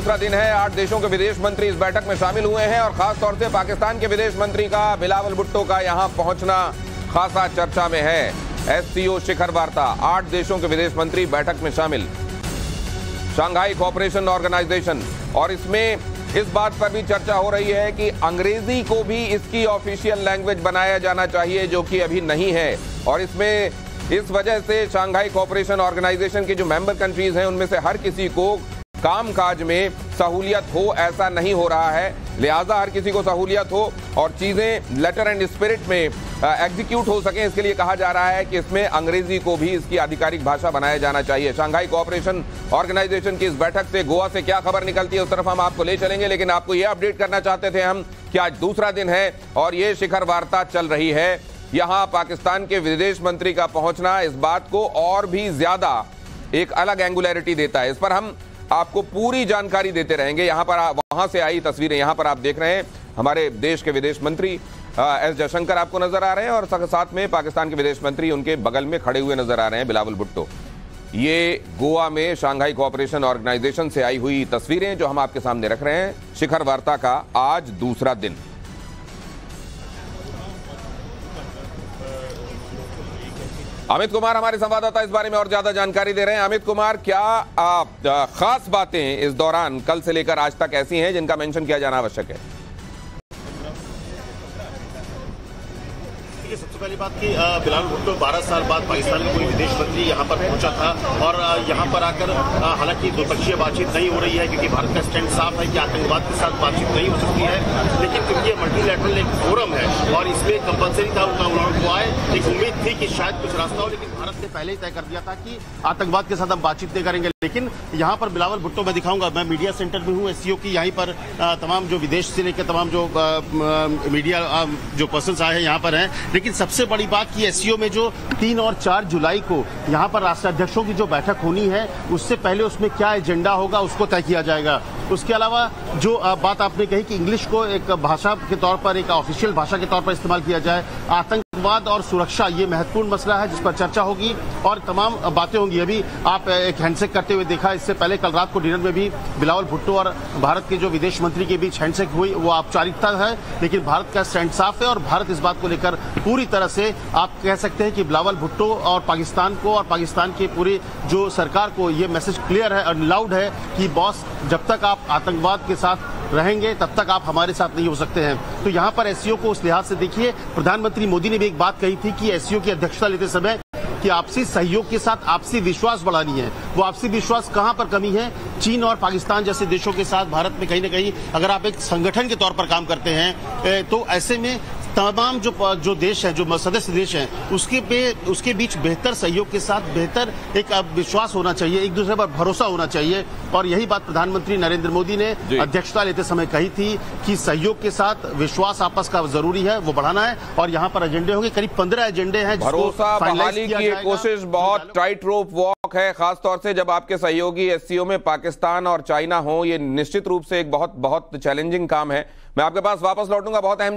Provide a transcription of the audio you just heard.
दूसरा दिन है, आठ देशों के विदेश मंत्री इस बैठक में शामिल हुए हैं और खास तौर से पाकिस्तान के विदेश मंत्री का बिलावल भुट्टो का यहाँ पहुँचना खासा चर्चा में है। एससीओ शिखर वार्ता, आठ देशों के विदेश मंत्री बैठक में शामिल। शंघाई कॉपरेशन ऑर्गेनाइजेशन, और इसमें इस बात पर भी चर्चा हो रही है कि अंग्रेज़ी को भी इसकी ऑफिशियल लैंग्वेज बनाया जाना चाहिए, जो कि अभी नहीं है। और इसमें इस वजह से शंघाई कॉपरेशन ऑर्गेनाइजेशन की जो मेंबर कंट्रीज़ हैं, उनमें से हर किसी को कामकाज में सहूलियत हो, ऐसा नहीं हो रहा है। लिहाजा हर किसी को सहूलियत हो और चीज़ें लेटर एंड स्पिरिट में एग्जीक्यूट हो सके। इसके लिए कहा जा रहा है कि इसमें अंग्रेज़ी को भी इसकी आधिकारिक भाषा बनाया जाना चाहिए। शंघाई कोऑपरेशन ऑर्गेनाइजेशन की इस बैठक से गोवा से क्या खबर निकलती है, उस तरफ़ हम आपको ले चलेंगे, लेकिन आपको यह अपडेट करना चाहते थे हम कि आज दूसरा दिन है और ये शिखर वार्ता चल रही है। यहाँ पाकिस्तान के विदेश मंत्री का पहुँचना इस बात को और भी ज़्यादा एक अलग एंगुलरिटी देता है। इस पर हम आपको पूरी जानकारी देते रहेंगे। यहाँ पर वहाँ से आई तस्वीरें। यहाँ पर आप देख रहे हैं हमारे देश के विदेश मंत्री एस जयशंकर आपको नज़र आ रहे हैं और साथ में पाकिस्तान के विदेश मंत्री उनके बगल में खड़े हुए नज़र आ रहे हैं बिलावल भुट्टो। ये गोवा में शांघाई कोऑपरेशन ऑर्गेनाइजेशन से आई हुई तस्वीरें जो हम आपके सामने रख रहे हैं। शिखर वार्ता का आज दूसरा दिन। अमित कुमार हमारे संवाददाता इस बारे में और ज़्यादा जानकारी दे रहे हैं। अमित कुमार क्या आ, खास बातें इस दौरान कल से लेकर आज तक ऐसी हैं जिनका मेंशन किया जाना आवश्यक है? देखिए सबसे पहली बात कि बिलाल भुट्टो 12 साल बाद पाकिस्तान का कोई विदेश मंत्री यहाँ पर पहुँचा था और यहाँ पर आकर हालाँकि द्विपक्षीय बातचीत नहीं हो रही है क्योंकि भारत का स्टैंड साफ़ है कि आतंकवाद के साथ बातचीत नहीं हो सकती है। लेकिन क्योंकि मल्टीलेटरल एक फोरम है और इसमें कंपलसरी था उन्होंने आए एक उम्मीद थी कि शायद कुछ रास्ता हो, लेकिन भारत ने पहले ही तय कर दिया था कि आतंकवाद के साथ हम बातचीत नहीं करेंगे। लेकिन यहाँ पर बिलावल भुट्टो मैं दिखाऊँगा, मैं मीडिया सेंटर में हूँ एस की यहाँ पर तमाम जो विदेश से लेकर तमाम जो मीडिया जो पर्सन आए हैं, यहाँ पर हैं। लेकिन सबसे बड़ी बात की एससीओ में जो तीन और चार जुलाई को यहाँ पर राष्ट्राध्यक्षों की जो बैठक होनी है, उससे पहले उसमें क्या एजेंडा होगा, उसको तय किया जाएगा। उसके अलावा जो बात आपने कही कि इंग्लिश को एक भाषा के तौर पर, एक ऑफिशियल भाषा के तौर पर इस्तेमाल किया जाए, आतंक आतंकवाद और सुरक्षा, ये महत्वपूर्ण मसला है जिस पर चर्चा होगी और तमाम बातें होंगी। अभी आप एक हैंडशेक करते हुए देखा, इससे पहले कल रात को डिनर में भी बिलावल भुट्टो और भारत के जो विदेश मंत्री के बीच हैंडशेक हुई, वो औपचारिकता है, लेकिन भारत का स्टैंड साफ़ है और भारत इस बात को लेकर पूरी तरह से आप कह सकते हैं कि बिलावल भुट्टो और पाकिस्तान को और पाकिस्तान की पूरी जो सरकार को ये मैसेज क्लियर है और लाउड है कि बॉस, जब तक आप आतंकवाद के साथ रहेंगे, तब तक आप हमारे साथ नहीं हो सकते हैं। तो यहाँ पर एससीओ को उस लिहाज से देखिए, प्रधानमंत्री मोदी ने भी एक बात कही थी कि एससीओ की अध्यक्षता लेते समय कि आपसी सहयोग के साथ आपसी विश्वास बढ़ानी है। वो आपसी विश्वास कहाँ पर कमी है? चीन और पाकिस्तान जैसे देशों के साथ भारत में कहीं ना कहीं अगर आप एक संगठन के तौर पर काम करते हैं तो ऐसे में तमाम जो जो देश है जो सदस्य देश हैं उसके पे उसके बीच बेहतर सहयोग के साथ बेहतर एक विश्वास होना चाहिए एक दूसरे पर भरोसा होना चाहिए। और यही बात प्रधानमंत्री नरेंद्र मोदी ने अध्यक्षता लेते समय कही थी कि सहयोग के साथ विश्वास आपस का ज़रूरी है वो बढ़ाना है। और यहाँ पर एजेंडे होंगे करीब पंद्रह एजेंडे हैं भरोसा बहाली की कोशिश बहुत टाइट रोप वॉक है खासतौर से जब आपके सहयोगी एससीओ में पाकिस्तान और चाइना हो ये निश्चित रूप से एक बहुत बहुत चैलेंजिंग काम है। मैं आपके पास वापस लौटूँगा बहुत अहम